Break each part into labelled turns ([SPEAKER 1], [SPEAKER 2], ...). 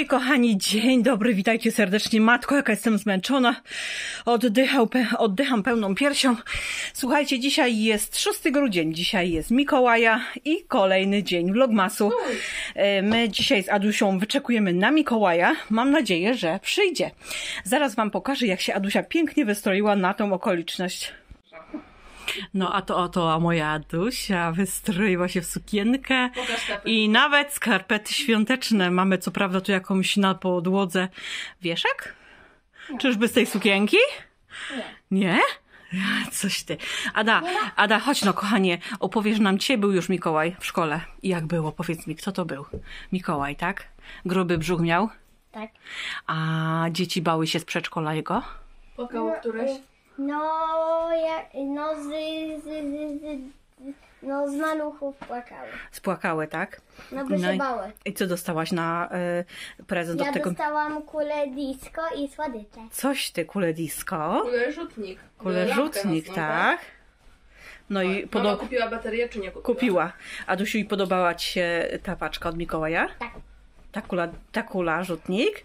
[SPEAKER 1] Moi kochani, dzień dobry, witajcie serdecznie. Matko, jaka jestem zmęczona. Oddychał, oddycham pełną piersią. Słuchajcie, dzisiaj jest 6 grudzień, dzisiaj jest Mikołaja i kolejny dzień vlogmasu. E, My dzisiaj z Adusią wyczekujemy na Mikołaja. Mam nadzieję, że przyjdzie. Zaraz wam pokażę, jak się Adusia pięknie wystroiła na tą okoliczność. No a to oto, a moja Adusia wystroiła się w sukienkę i nawet skarpety świąteczne. Mamy co prawda tu jakąś na podłodze wieszak? Czyżby z tej sukienki? Nie. Nie? Coś ty. Ada, Ada, chodź no kochanie, opowiesz nam, dzisiaj był już Mikołaj w szkole. I jak było? Powiedz mi, kto to był? Mikołaj, tak? Gruby brzuch miał?
[SPEAKER 2] Tak.
[SPEAKER 1] A dzieci bały się z przedszkola jego?
[SPEAKER 3] Płakało któreś?
[SPEAKER 2] No, ja, no z, z, z, z, no z maluchów płakały.
[SPEAKER 1] Spłakały, tak?
[SPEAKER 2] No bo
[SPEAKER 1] No
[SPEAKER 2] się
[SPEAKER 1] i-
[SPEAKER 2] bały.
[SPEAKER 1] I co dostałaś na y, prezent
[SPEAKER 2] Ja
[SPEAKER 1] od tego?
[SPEAKER 2] dostałam kulę disco i słodycze.
[SPEAKER 1] Coś ty, kule disco.
[SPEAKER 3] Kulerzutnik.
[SPEAKER 1] Kulerzutnik,
[SPEAKER 3] Lampkę
[SPEAKER 1] tak. No i
[SPEAKER 3] tak? Mama
[SPEAKER 1] podoba...
[SPEAKER 3] kupiła baterię, czy nie kupiła?
[SPEAKER 1] Kupiła. Adusiu, i podobała ci się ta paczka od Mikołaja?
[SPEAKER 2] Tak.
[SPEAKER 1] Ta kula, ta kula rzutnik?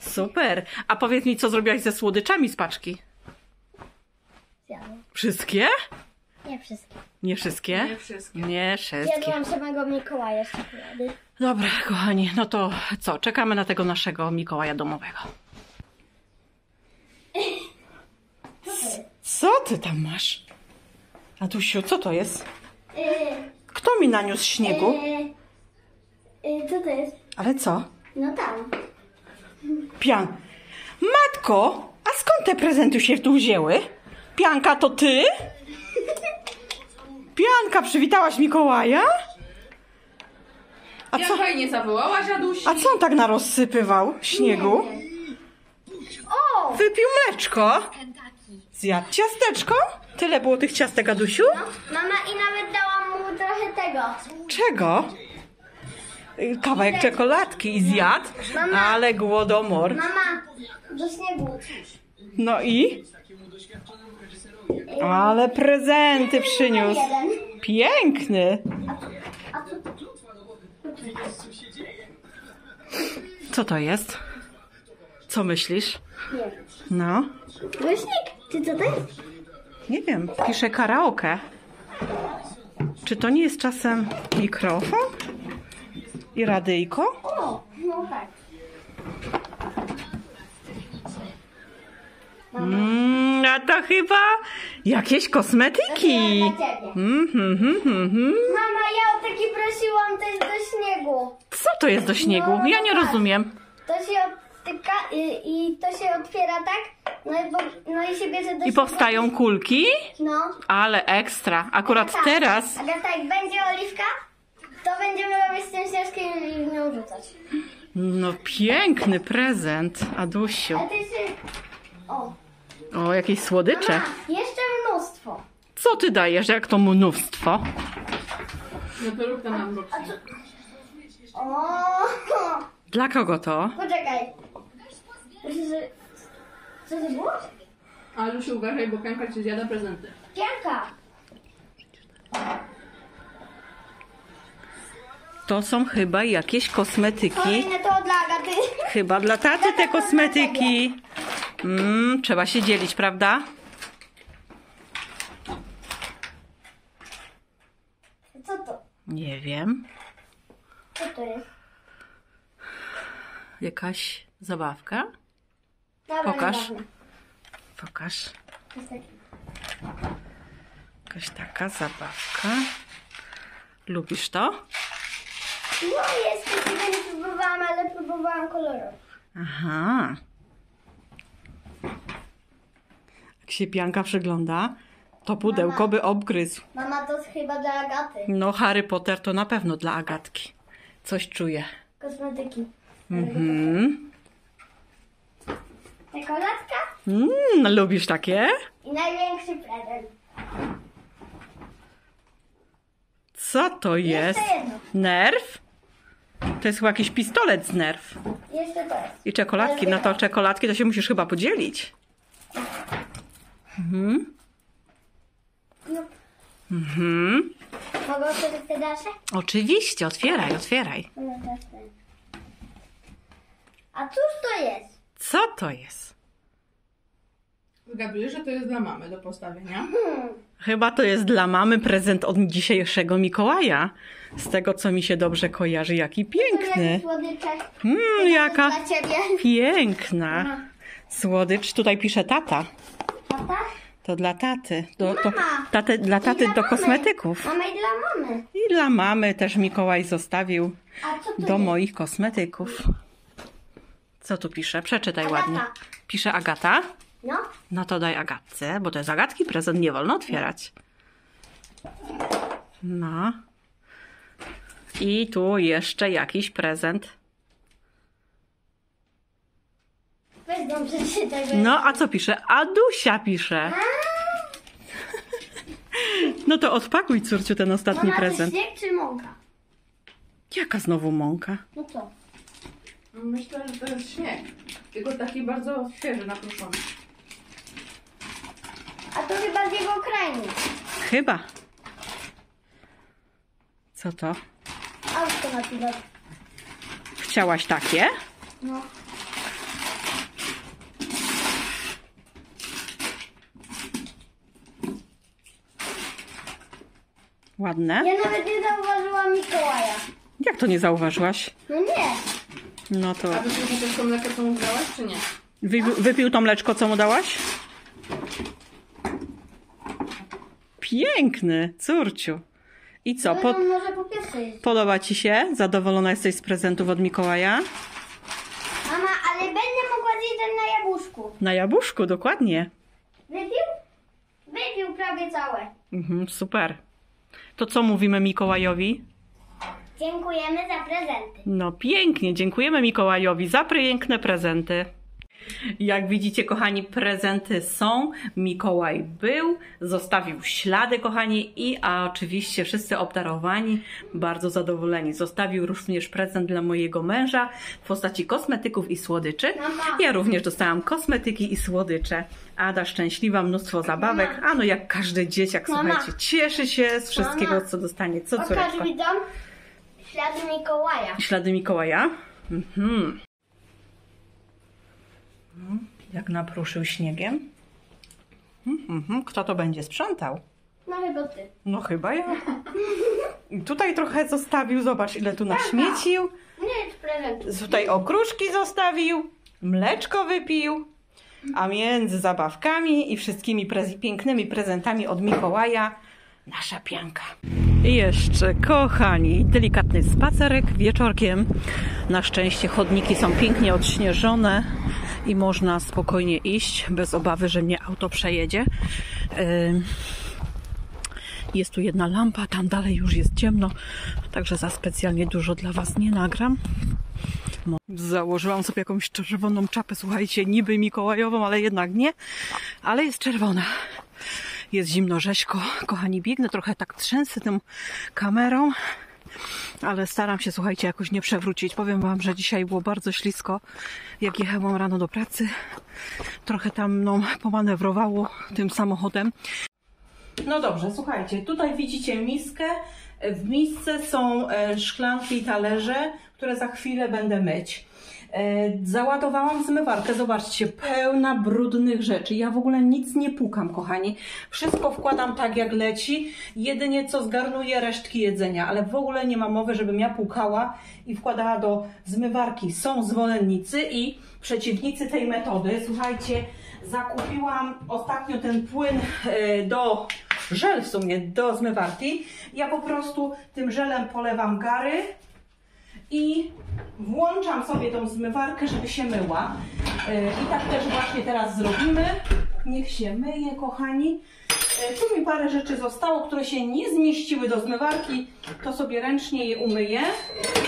[SPEAKER 1] Super. A powiedz mi, co zrobiłaś ze słodyczami z paczki? Wszystkie?
[SPEAKER 2] Nie wszystkie.
[SPEAKER 1] Nie wszystkie?
[SPEAKER 3] Nie wszystkie.
[SPEAKER 1] Nie wszystkie.
[SPEAKER 2] Samego Mikołaja z czekolady.
[SPEAKER 1] Dobra, kochani, no to co? Czekamy na tego naszego Mikołaja domowego. Co ty tam masz? Adusiu, co to jest?
[SPEAKER 2] Yy,
[SPEAKER 1] Kto mi naniósł śniegu?
[SPEAKER 2] yy, yy, co to jest?
[SPEAKER 1] Ale co?
[SPEAKER 2] No tam.
[SPEAKER 1] Pian. Matko, a skąd te prezenty się tu wzięły? Pianka, to ty? Pianka, przywitałaś Mikołaja? A
[SPEAKER 3] Ja
[SPEAKER 1] co,
[SPEAKER 3] zawołałaś, Adusi.
[SPEAKER 1] a co on tak narozsypywał śniegu?
[SPEAKER 2] O!
[SPEAKER 1] Wypił mleczko. Zjadł ciasteczko? Tyle było tych ciastek, Adusiu?
[SPEAKER 2] Mama i nawet dałam mu trochę tego.
[SPEAKER 1] Czego? Y, Kawałek czekoladki i zjadł,
[SPEAKER 2] Mama.
[SPEAKER 1] ale głodomor.
[SPEAKER 2] Mama, do śniegu.
[SPEAKER 1] No i? Ale prezenty przyniósł. Piękny.
[SPEAKER 2] Co to?
[SPEAKER 1] Jest? Co myślisz? No,
[SPEAKER 2] Głośnik? Czy co to jest?
[SPEAKER 1] nie wiem, pisze karaoke. Czy to nie jest czasem mikrofon? I radyjko?
[SPEAKER 2] O, no tak.
[SPEAKER 1] Mm, to chyba jakieś kosmetyki.
[SPEAKER 2] Ciebie.
[SPEAKER 1] Mhm, mhm, mhm.
[SPEAKER 2] Mama, ja o taki prosiłam, to jest do śniegu.
[SPEAKER 1] Co to jest do śniegu? Ja nie rozumiem.
[SPEAKER 2] To się odtyka i, i to się otwiera tak, no i, bo, no i się bierze do
[SPEAKER 1] I powstają kulki?
[SPEAKER 2] No.
[SPEAKER 1] Ale ekstra. Akurat
[SPEAKER 2] Tak.
[SPEAKER 1] teraz.
[SPEAKER 2] Agata, jak będzie oliwka, to będziemy robić z tym śnieżkiem i w nią rzucać.
[SPEAKER 1] No piękny prezent, Adusiu.
[SPEAKER 2] A ty się... O,
[SPEAKER 1] O, jakieś słodycze.
[SPEAKER 2] mama, jeszcze mnóstwo.
[SPEAKER 1] Co ty dajesz? Jak to mnóstwo?
[SPEAKER 3] No to rób ten unboxing.
[SPEAKER 2] O,
[SPEAKER 1] Dla kogo to?
[SPEAKER 2] poczekaj. Co to było?
[SPEAKER 3] Adusiu, uważaj, bo Pianka ci zjada prezenty.
[SPEAKER 2] Pianka.
[SPEAKER 1] To są chyba jakieś kosmetyki.
[SPEAKER 2] Kolejne to dla Agaty.
[SPEAKER 1] Chyba dla taty te kosmetyki. Mm, trzeba się dzielić, prawda?
[SPEAKER 2] Co to?
[SPEAKER 1] Nie wiem.
[SPEAKER 2] Co to jest?
[SPEAKER 1] Jakaś zabawka?
[SPEAKER 2] Dobra,
[SPEAKER 1] Pokaż. Pokaż.
[SPEAKER 2] To jest taki-
[SPEAKER 1] Jakaś taka zabawka. Lubisz to?
[SPEAKER 2] No jest, tego nie próbowałam, ale próbowałam kolorowo.
[SPEAKER 1] Aha. Jak się pianka przygląda, to pudełko by obgryzł.
[SPEAKER 2] Mama, to jest chyba dla Agaty.
[SPEAKER 1] No, Harry Potter to na pewno dla Agatki. Coś czuję.
[SPEAKER 2] Kosmetyki.
[SPEAKER 1] Mhm.
[SPEAKER 2] Czekoladka
[SPEAKER 1] Mm, lubisz takie?
[SPEAKER 2] i największy prezent.
[SPEAKER 1] Co to jest?
[SPEAKER 2] Jeszcze jedno.
[SPEAKER 1] Nerw? To jest chyba jakiś pistolet z nerw.
[SPEAKER 2] Jeszcze to jest.
[SPEAKER 1] I czekoladki. No to czekoladki to się musisz chyba podzielić. Mhm.
[SPEAKER 2] No,
[SPEAKER 1] Mhm.
[SPEAKER 2] mogę otworzyć te dalsze?
[SPEAKER 1] Oczywiście, otwieraj, otwieraj.
[SPEAKER 2] No. A cóż to jest?
[SPEAKER 1] Co to jest?
[SPEAKER 3] Zgaduję, że to jest dla mamy do postawienia.
[SPEAKER 2] Hmm.
[SPEAKER 1] Chyba to jest dla mamy prezent od dzisiejszego Mikołaja. Z tego, co mi się dobrze kojarzy, jaki piękny.
[SPEAKER 2] Słodyczek.
[SPEAKER 1] Mmm, jaka
[SPEAKER 2] Dla ciebie.
[SPEAKER 1] piękna. Słodycz, tutaj pisze tata.
[SPEAKER 2] Tata?
[SPEAKER 1] To dla taty. Do, to,
[SPEAKER 2] Mama.
[SPEAKER 1] taty dla taty do
[SPEAKER 2] mamy.
[SPEAKER 1] kosmetyków.
[SPEAKER 2] Mama i dla mamy.
[SPEAKER 1] I dla mamy też Mikołaj zostawił
[SPEAKER 2] A co to
[SPEAKER 1] do
[SPEAKER 2] jest?
[SPEAKER 1] moich kosmetyków. Co tu pisze? Przeczytaj
[SPEAKER 2] Agata.
[SPEAKER 1] ładnie. Pisze Agata.
[SPEAKER 2] No.
[SPEAKER 1] No to daj Agatce, bo to jest Agatki prezent, nie wolno otwierać. No. I tu jeszcze jakiś prezent.
[SPEAKER 2] Weź dom przeczytaj. bo-
[SPEAKER 1] No, a co pisze? Adusia pisze. No to odpakuj, córciu, ten ostatni
[SPEAKER 2] Mama, to
[SPEAKER 1] prezent.
[SPEAKER 2] śnieg czy mąka?
[SPEAKER 1] Jaka znowu mąka?
[SPEAKER 2] No co?
[SPEAKER 3] Myślę, że to jest śnieg. Tylko taki bardzo świeży, napruszony.
[SPEAKER 2] A to chyba z jego krainy.
[SPEAKER 1] Chyba. Co to?
[SPEAKER 2] Auto na.
[SPEAKER 1] Chciałaś takie?
[SPEAKER 2] No.
[SPEAKER 1] Ładne.
[SPEAKER 2] Ja nawet nie zauważyłam Mikołaja.
[SPEAKER 1] Jak to nie zauważyłaś?
[SPEAKER 2] No nie.
[SPEAKER 1] No to
[SPEAKER 3] A wypił tą mlekę, co mu dałaś, czy nie?
[SPEAKER 1] wypił, wypił to mleczko, co mu dałaś? Piękny, córciu. I co,
[SPEAKER 2] To
[SPEAKER 1] po,
[SPEAKER 2] może po
[SPEAKER 1] podoba ci się? Zadowolona jesteś z prezentów od Mikołaja?
[SPEAKER 2] Mama, ale będę mogła zjeść ten na jabłuszku.
[SPEAKER 1] Na jabłuszku, dokładnie.
[SPEAKER 2] Wypił? Wypił prawie całe.
[SPEAKER 1] Mhm, super. To co mówimy Mikołajowi?
[SPEAKER 2] Dziękujemy za prezenty.
[SPEAKER 1] No pięknie, dziękujemy Mikołajowi za piękne prezenty. Jak widzicie, kochani, prezenty są. Mikołaj był, zostawił ślady, kochani, i a oczywiście wszyscy obdarowani, bardzo zadowoleni. Zostawił również prezent dla mojego męża w postaci kosmetyków i słodyczy. Ja również dostałam kosmetyki i słodycze. Ada szczęśliwa, mnóstwo zabawek. A no jak każdy dzieciak,
[SPEAKER 2] Mama.
[SPEAKER 1] słuchajcie, cieszy się z wszystkiego,
[SPEAKER 2] Mama.
[SPEAKER 1] co dostanie. Co
[SPEAKER 2] Pokaż
[SPEAKER 1] córeczko?
[SPEAKER 2] widzom ślady Mikołaja.
[SPEAKER 1] Ślady Mikołaja. Mhm. Mm, Jak napruszył śniegiem. Mhm, mhm. Kto to będzie sprzątał?
[SPEAKER 2] No chyba ty.
[SPEAKER 1] No chyba ja. I tutaj trochę zostawił. Zobacz, ile tu naśmiecił.
[SPEAKER 2] Nie prezent.
[SPEAKER 1] Tutaj okruszki zostawił. Mleczko wypił. A między zabawkami i wszystkimi prez- pięknymi prezentami od Mikołaja nasza pianka. I jeszcze, kochani, delikatny spacerek wieczorkiem. Na szczęście chodniki są pięknie odśnieżone i można spokojnie iść, bez obawy, że mnie auto przejedzie. Ym, Jest tu jedna lampa, tam dalej już jest ciemno, także za specjalnie dużo dla Was nie nagram. Założyłam sobie jakąś czerwoną czapę, słuchajcie, niby mikołajową, ale jednak nie, ale jest czerwona. Jest zimno, rzeźko. Kochani, biegnę trochę tak trzęsę tą kamerą, ale staram się, słuchajcie, jakoś nie przewrócić. Powiem Wam, że dzisiaj było bardzo ślisko, jak jechałam rano do pracy. Trochę tam mną pomanewrowało tym samochodem. No dobrze, słuchajcie, tutaj widzicie miskę. W misce są e, szklanki i talerze, które za chwilę będę myć. E, Załadowałam zmywarkę, zobaczcie, pełna brudnych rzeczy. Ja w ogóle nic nie pukam, kochani. Wszystko wkładam tak, jak leci. Jedynie co zgarnuję resztki jedzenia, ale w ogóle nie ma mowy, żebym ja pukała i wkładała do zmywarki. Są zwolennicy i przeciwnicy tej metody. Słuchajcie, zakupiłam ostatnio ten płyn e, do żel w sumie do zmywarki. Ja po prostu tym żelem polewam gary i włączam sobie tą zmywarkę, żeby się myła. E, I tak też właśnie teraz zrobimy. Niech się myje, kochani. E, Tu mi parę rzeczy zostało, które się nie zmieściły do zmywarki. To sobie ręcznie je umyję.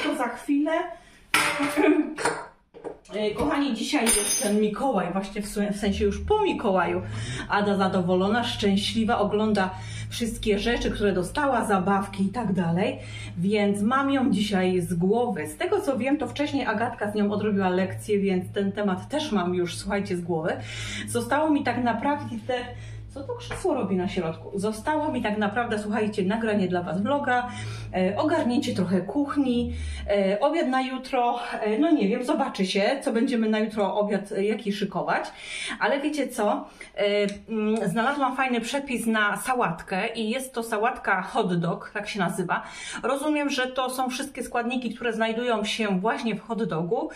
[SPEAKER 1] To za chwilę. E, Kochani, dzisiaj jest ten Mikołaj, właśnie w sensie już po Mikołaju. Ada zadowolona, szczęśliwa, ogląda wszystkie rzeczy, które dostała, zabawki i tak dalej, więc mam ją dzisiaj z głowy. Z tego co wiem, to wcześniej Agatka z nią odrobiła lekcję, więc ten temat też mam już, słuchajcie, z głowy. Zostało mi tak naprawdę Co to krzesło robi na środku? Zostało mi tak naprawdę, słuchajcie, nagranie dla Was vloga, e, ogarnięcie trochę kuchni, e, obiad na jutro, e, no nie wiem, zobaczy się, co będziemy na jutro obiad e, jaki szykować, ale wiecie co, e, mm, znalazłam fajny przepis na sałatkę i jest to sałatka hot dog, tak się nazywa. Rozumiem, że to są wszystkie składniki, które znajdują się właśnie w hot dogu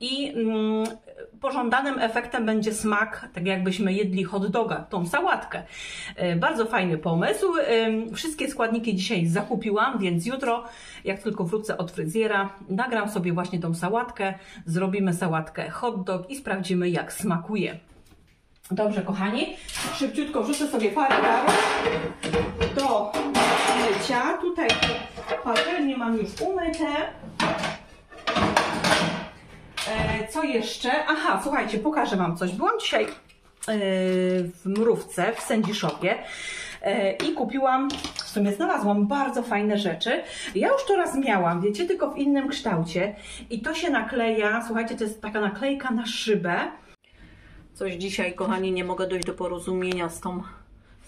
[SPEAKER 1] i mm, pożądanym efektem będzie smak, tak jakbyśmy jedli hot doga, tą sałatkę. E, Bardzo fajny pomysł. Wszystkie składniki dzisiaj zakupiłam, więc jutro, jak tylko wrócę od fryzjera, nagram sobie właśnie tą sałatkę, zrobimy sałatkę hot dog i sprawdzimy, jak smakuje. Dobrze, kochani, szybciutko wrzucę sobie parę do mycia. Tutaj patelnie mam już umyte. E, Co jeszcze? Aha, słuchajcie, pokażę Wam coś. Byłam dzisiaj e, w Mrówce, w Sędziszopie e, i kupiłam, w sumie znalazłam bardzo fajne rzeczy. Ja już to raz miałam, wiecie, tylko w innym kształcie i to się nakleja, słuchajcie, to jest taka naklejka na szybę. Coś dzisiaj, kochani, nie mogę dojść do porozumienia z tą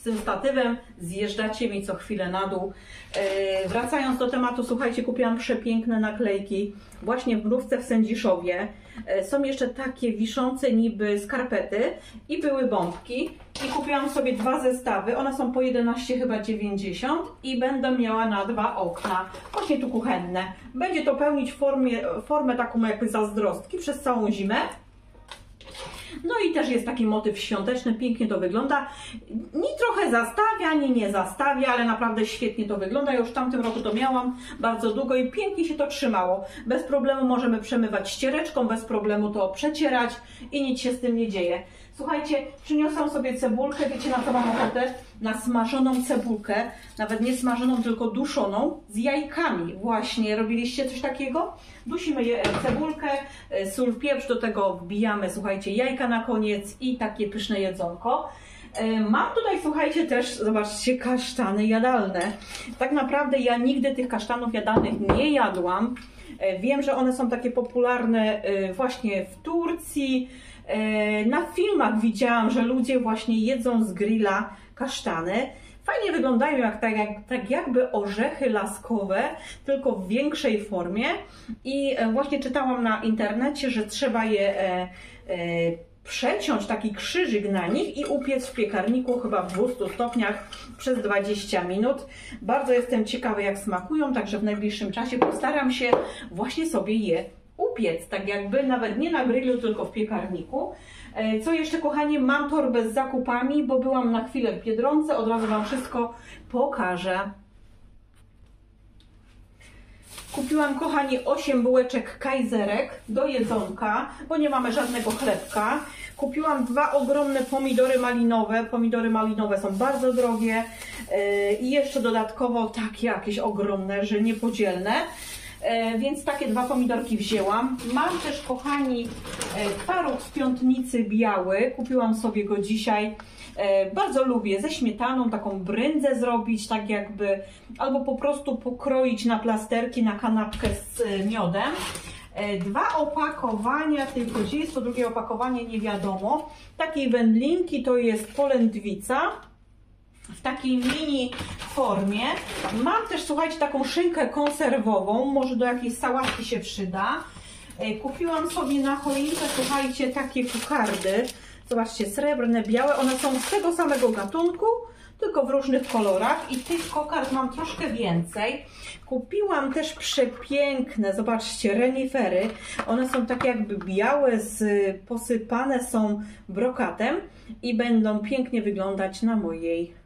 [SPEAKER 1] z tym statywem, zjeżdżacie mi co chwilę na dół. E, wracając do tematu, słuchajcie, kupiłam przepiękne naklejki właśnie w mrówce w Sędziszowie. E, są jeszcze takie wiszące niby skarpety i były bombki. I kupiłam sobie dwa zestawy, one są po 11 chyba 90 i będę miała na dwa okna, właśnie tu kuchenne. Będzie to pełnić formie, formę taką jakby zazdrostki przez całą zimę. No i też jest taki motyw świąteczny, pięknie to wygląda. Ni trochę zastawia, ni nie zastawia, ale naprawdę świetnie to wygląda. Ja już w tamtym roku to miałam bardzo długo i pięknie się to trzymało. Bez problemu możemy przemywać ściereczką, bez problemu to przecierać i nic się z tym nie dzieje. Słuchajcie, przyniosłam sobie cebulkę, wiecie na co mam ochotę? Na smażoną cebulkę, nawet nie smażoną, tylko duszoną, z jajkami. Właśnie, robiliście coś takiego? Dusimy je, cebulkę, e, sól, pieprz, do tego wbijamy, słuchajcie, jajka na koniec i takie pyszne jedzonko. E, Mam tutaj, słuchajcie, też, zobaczcie, kasztany jadalne. Tak naprawdę ja nigdy tych kasztanów jadalnych nie jadłam. E, Wiem, że one są takie popularne e, właśnie w Turcji. E, Na filmach widziałam, że ludzie właśnie jedzą z grilla kasztany. Fajnie wyglądają jak, tak, jak, tak jakby orzechy laskowe, tylko w większej formie. I e, właśnie czytałam na internecie, że trzeba je e, e, przeciąć taki krzyżyk na nich i upiec w piekarniku chyba w 200 stopniach przez 20 minut. Bardzo jestem ciekawa jak smakują, także w najbliższym czasie postaram się właśnie sobie je upiec, tak jakby nawet nie na grillu, tylko w piekarniku. E, Co jeszcze, kochani, mam torbę z zakupami, bo byłam na chwilę w Biedronce, od razu Wam wszystko pokażę. Kupiłam, kochani, 8 bułeczek kajzerek do jedzonka, bo nie mamy żadnego chlebka. Kupiłam dwa ogromne pomidory malinowe. Pomidory malinowe są bardzo drogie e, i jeszcze dodatkowo takie jakieś ogromne, że niepodzielne. E, Więc takie dwa pomidorki wzięłam. Mam też, kochani, e, twaróg z piątnicy biały. Kupiłam sobie go dzisiaj. E, Bardzo lubię ze śmietaną taką bryndzę zrobić, tak jakby, albo po prostu pokroić na plasterki, na kanapkę z e, miodem. E, Dwa opakowania, tylko gdzie jest to drugie opakowanie, nie wiadomo. Takiej wędlinki to jest polędwica w takiej mini formie. Mam też, słuchajcie, taką szynkę konserwową, może do jakiejś sałatki się przyda. E, Kupiłam sobie na choinkę, słuchajcie, takie kukardy. Zobaczcie, srebrne, białe. One są z tego samego gatunku, tylko w różnych kolorach. I tych kokard mam troszkę więcej. Kupiłam też przepiękne, zobaczcie, renifery. One są tak jakby białe, z, posypane są brokatem i będą pięknie wyglądać na mojej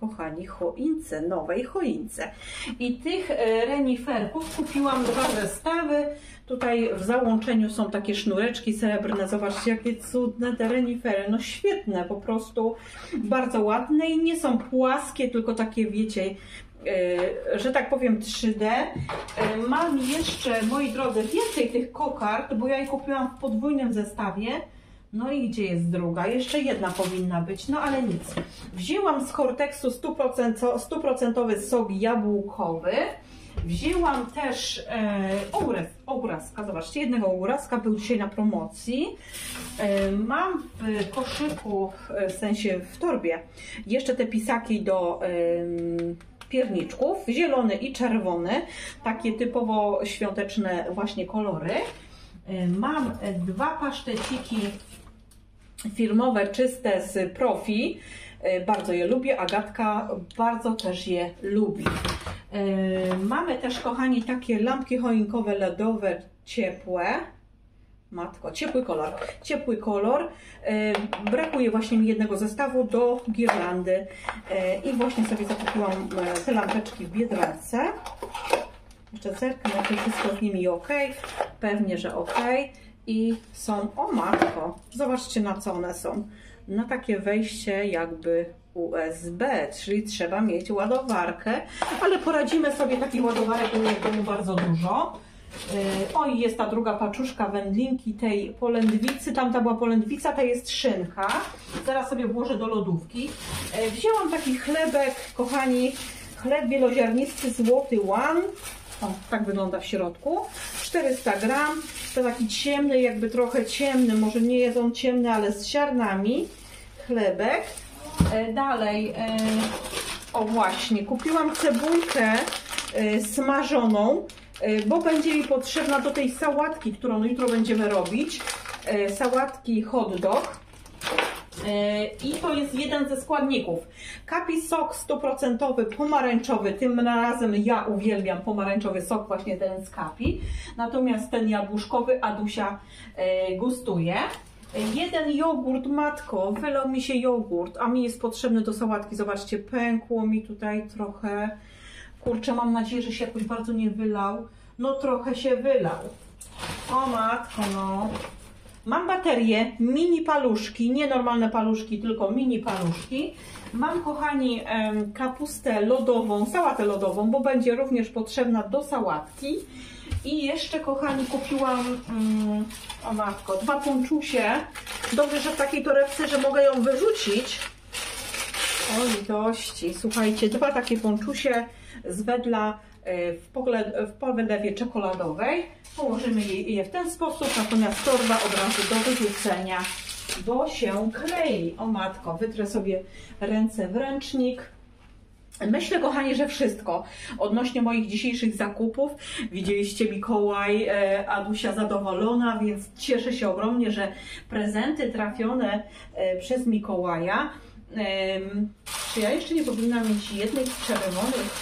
[SPEAKER 1] kochani, choince, nowej choince. I tych e, reniferków kupiłam dwa zestawy. Tutaj w załączeniu są takie sznureczki srebrne. Zobaczcie, jakie cudne te renifery. No świetne, po prostu bardzo ładne i nie są płaskie, tylko takie, wiecie, e, że tak powiem 3D. E, Mam jeszcze, moi drodzy, więcej tych kokard, bo ja je kupiłam w podwójnym zestawie. No i gdzie jest druga? Jeszcze jedna powinna być, no ale nic. Wzięłam z Hortexu 100%, 100% sok jabłkowy. Wzięłam też e, obraz, zobaczcie, jednego obrazka był dzisiaj na promocji. E, mam w koszyku, e, w sensie w torbie, jeszcze te pisaki do e, pierniczków, zielony i czerwony, takie typowo świąteczne właśnie kolory. E, Mam e, dwa paszteciki firmowe, czyste z profi. E, Bardzo je lubię. Agatka bardzo też je lubi. E, Mamy też, kochani, takie lampki choinkowe LEDowe, ciepłe. Matko, ciepły kolor. Ciepły kolor. E, Brakuje właśnie mi jednego zestawu do girlandy. I właśnie sobie zakupiłam te lampeczki w Biedronce. Jeszcze zerknę, czy wszystko z nimi ok. Pewnie, że ok. I są, o matko, zobaczcie na co one są. Na takie wejście jakby USB, czyli trzeba mieć ładowarkę, ale poradzimy sobie takich ładowarek u mnie w domu bardzo dużo. Yy, O i jest ta druga paczuszka wędlinki tej polędwicy, tamta była polędwica, ta jest szynka. Zaraz sobie włożę do lodówki. Yy, Wzięłam taki chlebek, kochani, chleb wieloziarnisty złoty one. O, tak wygląda w środku. 400 gram. To taki ciemny, jakby trochę ciemny, może nie jest on ciemny, ale z ziarnami. Chlebek. E, Dalej, e, o właśnie, kupiłam cebulkę e, smażoną, bo będzie mi potrzebna do tej sałatki, którą jutro będziemy robić. Sałatki hot dog. E, I to jest jeden ze składników. Kapi sok 100% pomarańczowy. Tym razem ja uwielbiam pomarańczowy sok, właśnie ten z kapi. Natomiast ten jabłuszkowy Adusia e, gustuje. E, Jeden jogurt, matko, wylał mi się jogurt, a mi jest potrzebny do sałatki. Zobaczcie, pękło mi tutaj trochę. Kurczę, mam nadzieję, że się jakoś bardzo nie wylał. No trochę się wylał. O matko, no. Mam baterię, mini paluszki, nie normalne paluszki, tylko mini paluszki. Mam, kochani, kapustę lodową, sałatę lodową, bo będzie również potrzebna do sałatki. I jeszcze, kochani, kupiłam, mm, o matko, dwa ponczusie. Dobrze, że w takiej torebce, że mogę ją wyrzucić. O litości, słuchajcie, dwa takie ponczusie z wedla e, w, polewie czekoladowej. Położymy je, je w ten sposób, natomiast torba od razu do wyrzucenia, bo się klei. O matko, wytrę sobie ręce w ręcznik. Myślę, kochani, że wszystko odnośnie moich dzisiejszych zakupów. Widzieliście Mikołaj, e, Adusia zadowolona, więc cieszę się ogromnie, że prezenty trafione e, przez Mikołaja. Czy ja jeszcze nie powinnam mieć jednej z czerwonych?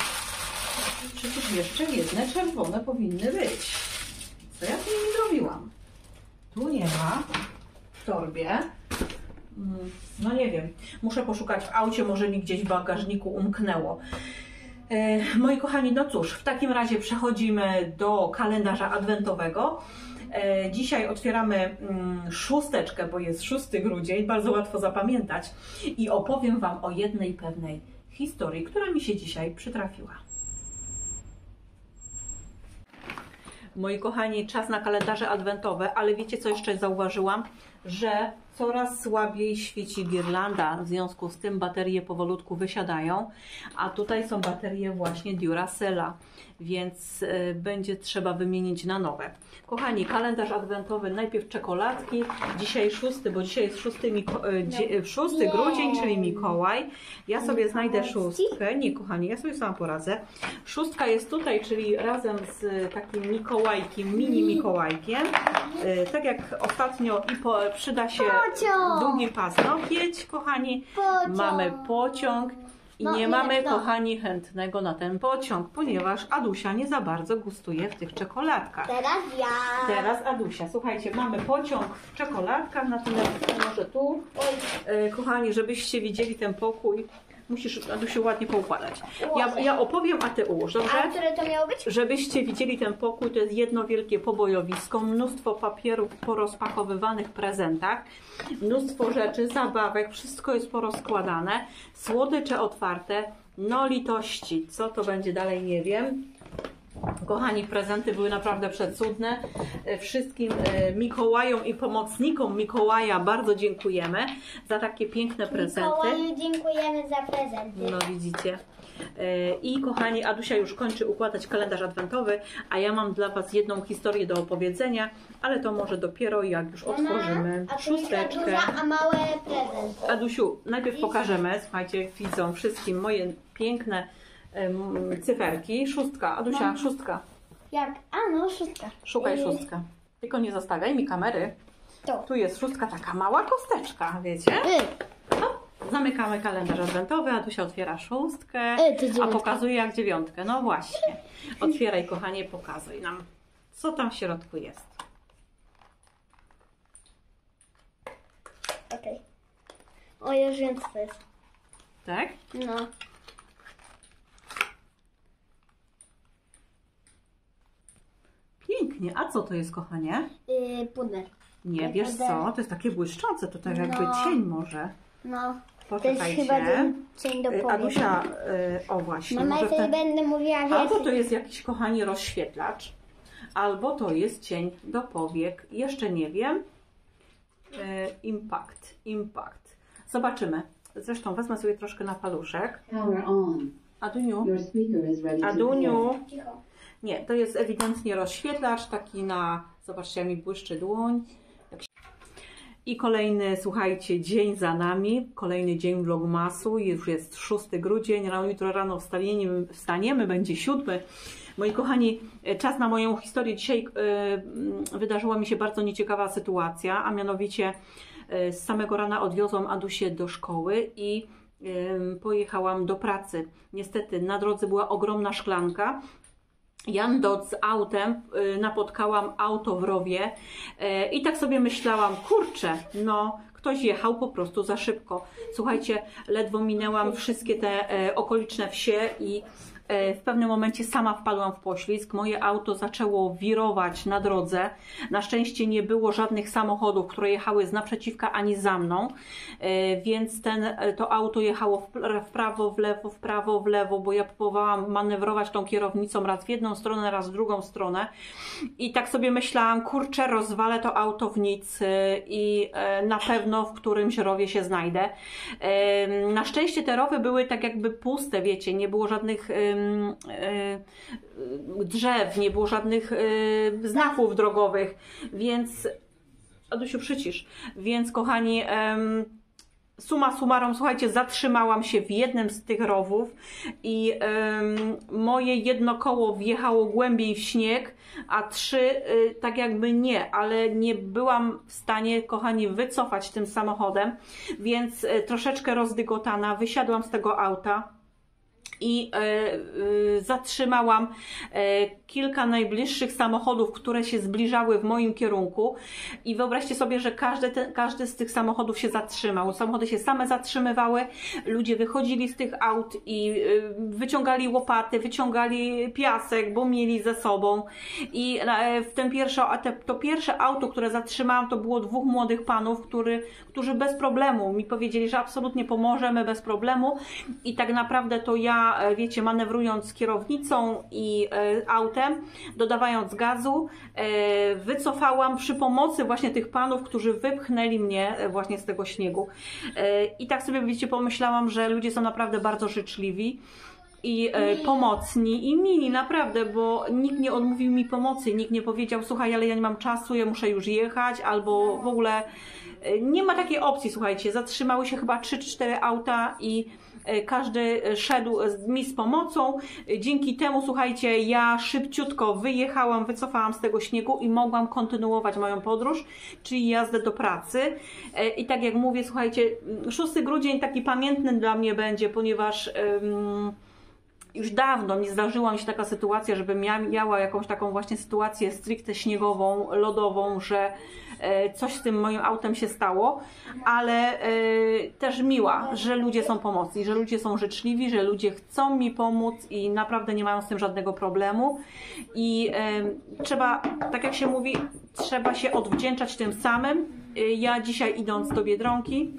[SPEAKER 1] Przecież jeszcze jedne czerwone powinny być. Co ja z nimi zrobiłam? Tu nie ma w torbie. Mm, No nie wiem, muszę poszukać w aucie, może mi gdzieś w bagażniku umknęło. E, moi kochani, no cóż, w takim razie przechodzimy do kalendarza adwentowego. E, Dzisiaj otwieramy mm, szósteczkę, bo jest 6 grudzień, bardzo łatwo zapamiętać i opowiem Wam o jednej pewnej historii, która mi się dzisiaj przytrafiła. Moi kochani, czas na kalendarze adwentowe, ale wiecie co jeszcze zauważyłam? Że coraz słabiej świeci girlanda, w związku z tym baterie powolutku wysiadają, a tutaj są baterie właśnie Duracella, więc y, będzie trzeba wymienić na nowe. Kochani, kalendarz adwentowy, najpierw czekoladki, dzisiaj szósty, bo dzisiaj jest szósty, Miko- y, dzie- szósty grudzień, czyli Mikołaj. Ja sobie znajdę szóstkę, nie kochani, ja sobie sama poradzę. Szóstka jest tutaj, czyli razem z takim Mikołajkiem, mini Mikołajkiem. Tak jak ostatnio i po, przyda się
[SPEAKER 2] Pociąg!
[SPEAKER 1] długi pasnokieć, kochani.
[SPEAKER 2] Pociąg.
[SPEAKER 1] Mamy pociąg i
[SPEAKER 2] No
[SPEAKER 1] nie mamy, kochani, chętnego na ten pociąg, ponieważ Adusia nie za bardzo gustuje w tych czekoladkach.
[SPEAKER 2] Teraz ja.
[SPEAKER 1] Teraz Adusia, słuchajcie, mamy pociąg w czekoladkach, natomiast może tu, e, kochani, żebyście widzieli ten pokój, musisz Adusiu ładnie poukładać. Ja, ja opowiem, a ty ułóż, dobrze?
[SPEAKER 2] A które to miało być?
[SPEAKER 1] Żebyście widzieli ten pokój, to jest jedno wielkie pobojowisko, mnóstwo papierów po rozpakowywanych prezentach, mnóstwo rzeczy, zabawek, wszystko jest porozkładane, słodycze otwarte, no litości, co to będzie dalej nie wiem. Kochani, prezenty były naprawdę przecudne. E, Wszystkim e, Mikołajom i pomocnikom Mikołaja bardzo dziękujemy za takie piękne prezenty.
[SPEAKER 2] Mikołaju dziękujemy za prezenty.
[SPEAKER 1] No widzicie. E, I kochani, Adusia już kończy układać kalendarz adwentowy, a ja mam dla Was jedną historię do opowiedzenia, ale to może dopiero jak już otworzymy
[SPEAKER 2] a tu
[SPEAKER 1] szósteczkę.
[SPEAKER 2] duża, a małe prezenty.
[SPEAKER 1] Adusiu, najpierw pokażemy, słuchajcie, widzą wszystkim moje piękne em, cyferki. Szóstka, Adusia,
[SPEAKER 2] Mam.
[SPEAKER 1] szóstka.
[SPEAKER 2] Jak? A no, szóstka.
[SPEAKER 1] Szukaj
[SPEAKER 2] Y,
[SPEAKER 1] szóstkę. Tylko nie zostawiaj mi kamery.
[SPEAKER 2] To.
[SPEAKER 1] Tu jest szóstka, taka mała kosteczka, wiecie?
[SPEAKER 2] Y,
[SPEAKER 1] Zamykamy kalendarz adwentowy, Adusia otwiera szóstkę,
[SPEAKER 2] Y,
[SPEAKER 1] a pokazuje jak dziewiątkę. No właśnie. Otwieraj, kochanie, pokazuj nam, co tam w środku jest.
[SPEAKER 2] Okej. O, już wiem co to jest.
[SPEAKER 1] Tak?
[SPEAKER 2] No.
[SPEAKER 1] Pięknie. A co to jest, kochanie?
[SPEAKER 2] Y, puder.
[SPEAKER 1] Nie, wiesz
[SPEAKER 2] Puder.
[SPEAKER 1] co? To jest takie błyszczące, to tak jakby
[SPEAKER 2] No.
[SPEAKER 1] cień może.
[SPEAKER 2] No. To jest
[SPEAKER 1] Poczekajcie.
[SPEAKER 2] chyba cień do
[SPEAKER 1] Y,
[SPEAKER 2] powiek.
[SPEAKER 1] Adusia, y, o właśnie.
[SPEAKER 2] Mama, ja
[SPEAKER 1] ten...
[SPEAKER 2] będę mówiła
[SPEAKER 1] Albo
[SPEAKER 2] więcej.
[SPEAKER 1] to jest jakiś, kochani, rozświetlacz, albo to jest cień do powiek. Jeszcze nie wiem. E, Impact, impact. Zobaczymy. Zresztą wezmę sobie troszkę na paluszek.
[SPEAKER 4] Power on.
[SPEAKER 1] Aduniu,
[SPEAKER 4] Your speaker is ready to
[SPEAKER 1] Aduniu.
[SPEAKER 2] Cicho.
[SPEAKER 1] Nie, to jest ewidentnie rozświetlacz, taki na, zobaczcie mi błyszczy dłoń. I kolejny, słuchajcie, dzień za nami, kolejny dzień vlogmasu, już jest 6 grudzień, rano, jutro rano wstaniemy, wstaniemy, będzie 7. Moi kochani, e, czas na moją historię. Dzisiaj e, mm, wydarzyła mi się bardzo nieciekawa sytuacja, a mianowicie e, z samego rana odwiozłam Adusię do szkoły i pojechałam do pracy. Niestety na drodze była ogromna szklanka, jadąc autem y, napotkałam auto w rowie y, i tak sobie myślałam, kurczę, no ktoś jechał po prostu za szybko. Słuchajcie, ledwo minęłam wszystkie te e, okoliczne wsie i w pewnym momencie sama wpadłam w poślizg. Moje auto zaczęło wirować na drodze. Na szczęście nie było żadnych samochodów, które jechały z naprzeciwka ani za mną, e, więc ten, e, to auto jechało w pr- w prawo, w lewo, w prawo, w lewo, bo ja próbowałam manewrować tą kierownicą raz w jedną stronę, raz w drugą stronę. I tak sobie myślałam, kurczę, rozwalę to auto w nic i e, na pewno w którymś rowie się znajdę. Na szczęście te rowy były tak jakby puste, wiecie, nie było żadnych e, drzew, nie było żadnych e, znaków drogowych, więc Adusiu, przycisz. Więc kochani, suma summarum, słuchajcie, zatrzymałam się w jednym z tych rowów i moje jedno koło wjechało głębiej w śnieg, a trzy y, tak jakby nie, ale nie byłam w stanie, kochani, wycofać tym samochodem, więc y, troszeczkę rozdygotana wysiadłam z tego auta i e, e, zatrzymałam e, kilka najbliższych samochodów, które się zbliżały w moim kierunku. I wyobraźcie sobie, że każdy, ten, każdy z tych samochodów się zatrzymał. Samochody się same zatrzymywały, ludzie wychodzili z tych aut i wyciągali łopaty, wyciągali piasek, bo mieli ze sobą. I w tym pierwsze, a te, to pierwsze auto, które zatrzymałam, to było dwóch młodych panów, który, którzy bez problemu mi powiedzieli, że absolutnie pomożemy bez problemu. I tak naprawdę to ja, e, wiecie, manewrując kierownicą i e, autem, dodawając gazu, e, wycofałam przy pomocy właśnie tych panów, którzy wypchnęli mnie właśnie z tego śniegu. I tak sobie, wiecie, pomyślałam, że ludzie są naprawdę bardzo życzliwi i pomocni. I mili, naprawdę, bo nikt nie odmówił mi pomocy, nikt nie powiedział, słuchaj, ale ja nie mam czasu, ja muszę już jechać, albo w ogóle nie ma takiej opcji, słuchajcie, zatrzymały się chyba 3 czy 4 auta i każdy szedł mi z pomocą. E, Dzięki temu, słuchajcie, ja szybciutko wyjechałam, wycofałam z tego śniegu i mogłam kontynuować moją podróż, czyli jazdę do pracy. E, I tak jak mówię, słuchajcie, 6 grudzień taki pamiętny dla mnie będzie, ponieważ już dawno nie zdarzyła mi się taka sytuacja, żebym mia, miała jakąś taką właśnie sytuację stricte śniegową, lodową, że e, coś z tym moim autem się stało, ale e, też miła, że ludzie są pomocni, że ludzie są życzliwi, że ludzie chcą mi pomóc i naprawdę nie mają z tym żadnego problemu. I e, trzeba, tak jak się mówi, trzeba się odwdzięczać tym samym. Ja dzisiaj idąc do Biedronki,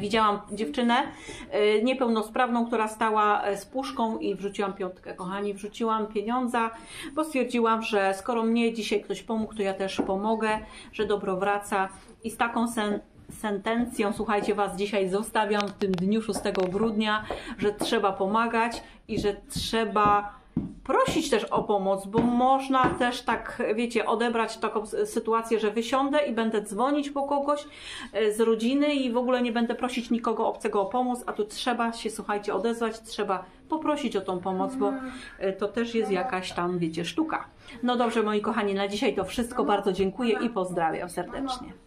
[SPEAKER 1] Widziałam dziewczynę e, niepełnosprawną, która stała e, z puszką i wrzuciłam piątkę. Kochani, wrzuciłam pieniądza, bo stwierdziłam, że skoro mnie dzisiaj ktoś pomógł, to ja też pomogę, że dobro wraca. I z taką sen sentencją, słuchajcie, Was dzisiaj zostawiam w tym dniu 6 grudnia, że trzeba pomagać i że trzeba prosić też o pomoc, bo można też tak, wiecie, odebrać taką sytuację, że wysiądę i będę dzwonić po kogoś e, z rodziny i w ogóle nie będę prosić nikogo obcego o pomoc, a tu trzeba się, słuchajcie, odezwać, trzeba poprosić o tą pomoc, bo e, to też jest jakaś tam, wiecie, sztuka. No dobrze, moi kochani, na dzisiaj to wszystko. Bardzo dziękuję i pozdrawiam serdecznie.